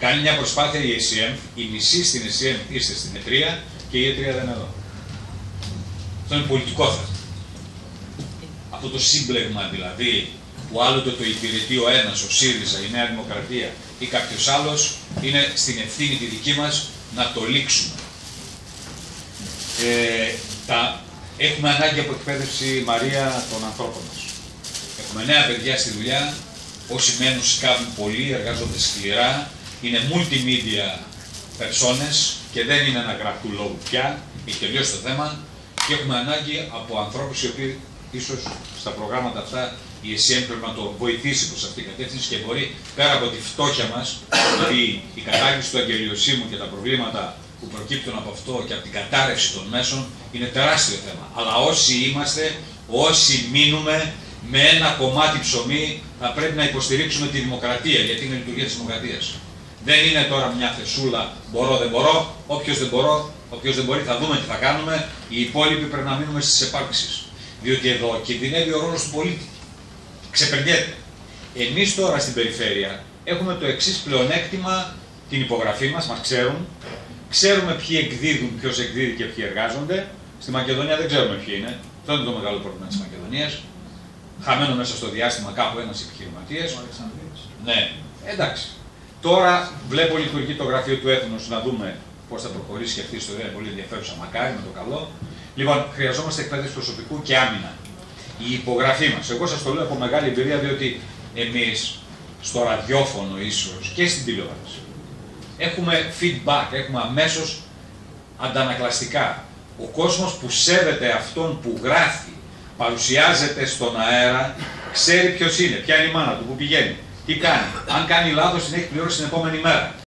Κάνει μια προσπάθεια η ΕΣΥΕΜ, η μισή στην ΕΣΥΕΜ είστε στην ΕΤΡΙΑ και η ΕΤΡΙΑ δεν είναι εδώ. Αυτό είναι πολιτικό θέμα. Αυτό το σύμπλεγμα δηλαδή που άλλοτε το υπηρετεί ο ένας, ο ΣΥΡΙΖΑ, η Νέα Δημοκρατία ή κάποιος άλλος, είναι στην ευθύνη τη δική μας να το λήξουμε. Ε, τα, έχουμε ανάγκη από εκπαίδευση, Μαρία, των ανθρώπων μας. Έχουμε νέα παιδιά στη δουλειά, όσοι μένουν σκάβουν πολύ, εργάζονται σκληρά, είναι multimedia personas και δεν είναι ένα γραφτού λόγου πια, έχει τελειώσει το θέμα και έχουμε ανάγκη από ανθρώπους οι οποίοι ίσως στα προγράμματα αυτά η ΕΣΥΕΜ πρέπει να το βοηθήσει προς αυτήν την κατεύθυνση και μπορεί πέρα από τη φτώχεια μας, δηλαδή η κατάργηση του αγγελιοσύμου και τα προβλήματα που προκύπτουν από αυτό και από την κατάρρευση των μέσων είναι τεράστιο θέμα. Αλλά όσοι είμαστε, όσοι μείνουμε με ένα κομμάτι ψωμί, θα πρέπει να υποστηρίξουμε τη δημοκρατία, γιατί είναι η λειτουργία της δημοκρατίας. Δεν είναι τώρα μια θεσούλα, μπορώ, δεν μπορώ, όποιος δεν μπορώ, όποιος δεν μπορεί, θα δούμε τι θα κάνουμε. Οι υπόλοιποι πρέπει να μείνουμε στις επάρξει. Διότι εδώ κινδυνεύει ο ρόλος του πολίτη. Ξεπερνιέται. Εμείς τώρα στην περιφέρεια έχουμε το εξής πλεονέκτημα την υπογραφή μας, μας ξέρουν. Ξέρουμε ποιοι εκδίδουν, ποιος εκδίδει και ποιοι εργάζονται. Στη Μακεδονία δεν ξέρουμε ποιοι είναι. Αυτό είναι το μεγάλο πρόβλημα της Μακεδονίας. Χαμένο μέσα στο διάστημα κάπου ένας επιχειρηματίας. Ναι, εντάξει. Τώρα βλέπω λειτουργεί το γραφείο του έθνους να δούμε πώς θα προχωρήσει και αυτή η ιστορία. Είναι πολύ ενδιαφέρουσα, μακάρι με το καλό. Λοιπόν, χρειαζόμαστε εκπαίδευση προσωπικού και άμυνα. Η υπογραφή μας. Εγώ σας το λέω από μεγάλη εμπειρία, διότι εμείς στο ραδιόφωνο ίσως και στην τηλεόραση έχουμε feedback, έχουμε αμέσως αντανακλαστικά. Ο κόσμος που σέβεται αυτόν που γράφει, παρουσιάζεται στον αέρα, ξέρει ποιος είναι, ποια είναι η μάνα του, που πηγαίνει, τι κάνει. Αν κάνει λάθος, την έχει πληρώσει την επόμενη μέρα.